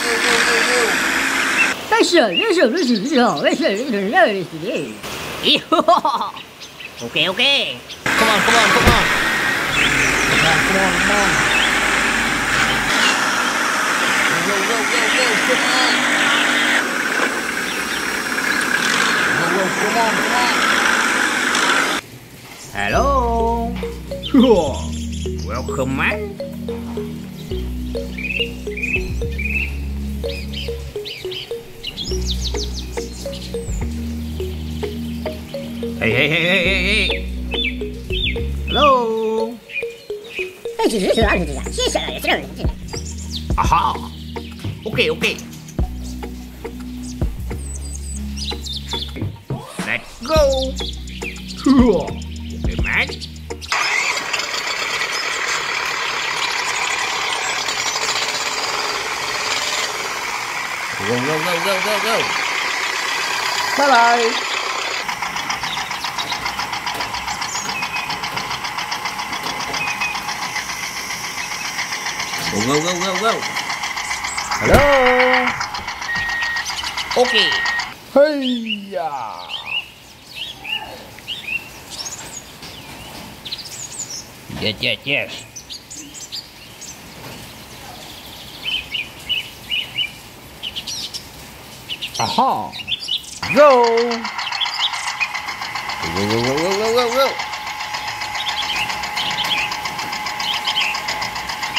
okay, okay. Come on, come on, come on. Come on, come on, come on. Go, go, go, go, come on. Go, come on, come on. Hello. Welcome, man. Hey, hey, hey, hey, hey, hey. Hello. Aha. Okay, okay. Let's go. Okay, man. Go, go, go, go, go, go. Bye Whoa, whoa, whoa, whoa, whoa. Hello? Okay. Hey! Yes, yes, yes. Aha! Go! Whoa, whoa, whoa, whoa, whoa, whoa, whoa.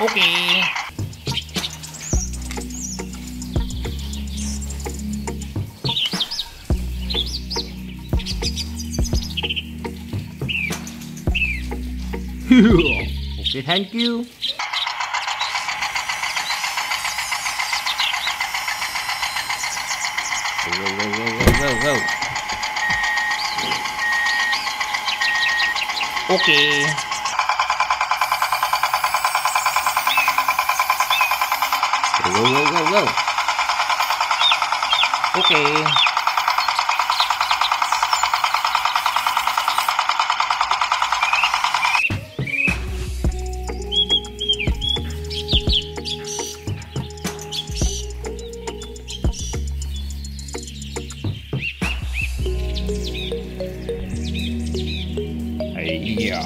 Okay. Okay, thank you. Go, go, go, go, go, go. Okay. Whoa, whoa, whoa, whoa. Okay. Hey, yeah.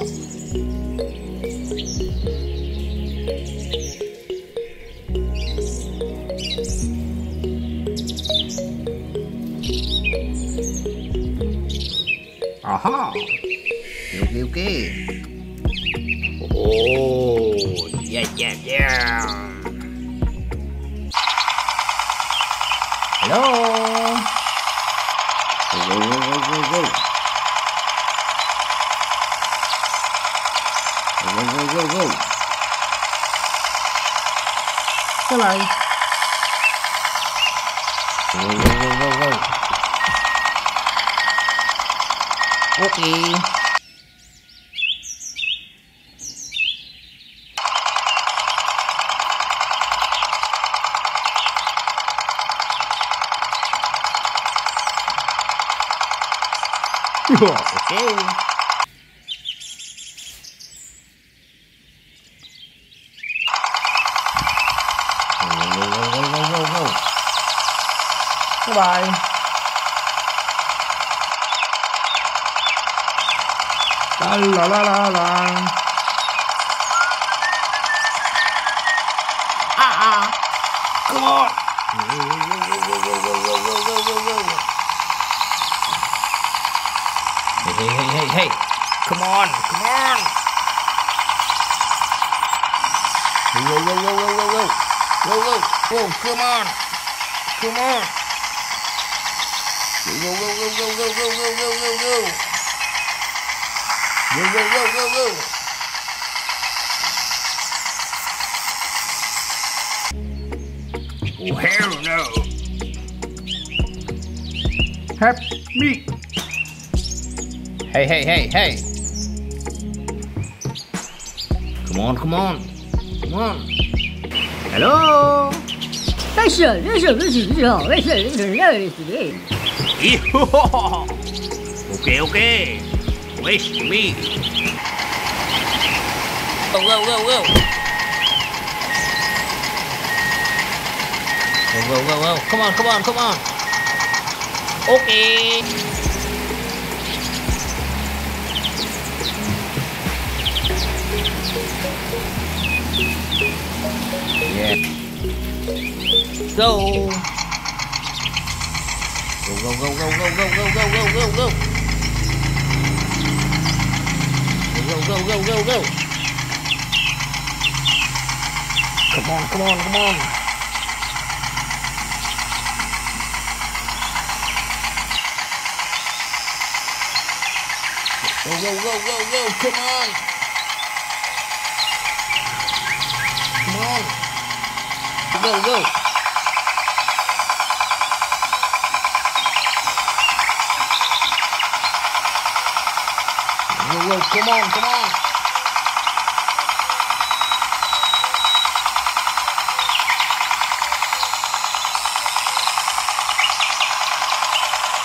Aha! Okay, okay. Oh, yeah, yeah, yeah. Hello? Whoa, whoa, whoa, whoa, whoa. Whoa, whoa, whoa, whoa. Hello. Whoa, whoa, whoa. Cookie. okay. Bye bye. La la la la! Ah, ah. Come on. Hey, hey, hey, hey, hey. Come on, come on. Go, go, go, go, go, go. Go, go, go, come on. Come on. Go, go, go, go, go, go, go, go, go, Oh, hell no. Help me. Hey, hey, hey, hey. Come on, come on. Come on. Hello. okay, okay. For me. Go, go, go, go. Go, go, go, go. Come on, come on, come on. Okay. Yeah. Go. Go, go, go, go, go, go, go, go, go, go, go. Go, go, go, go. Come on, come on, come on. Go, go, go, go, go, come on. Come on. Go, go, come on, come on.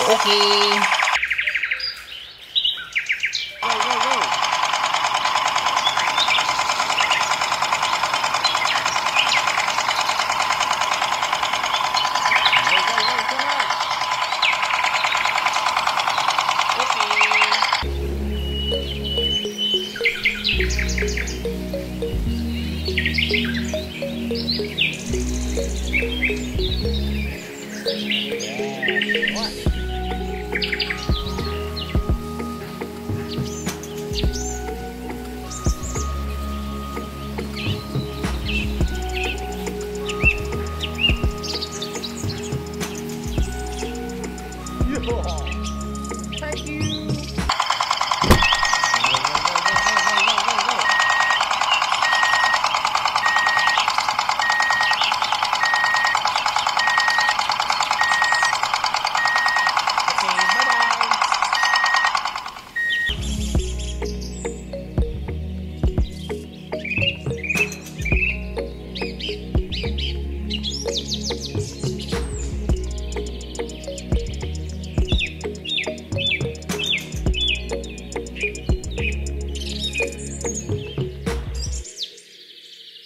Okay.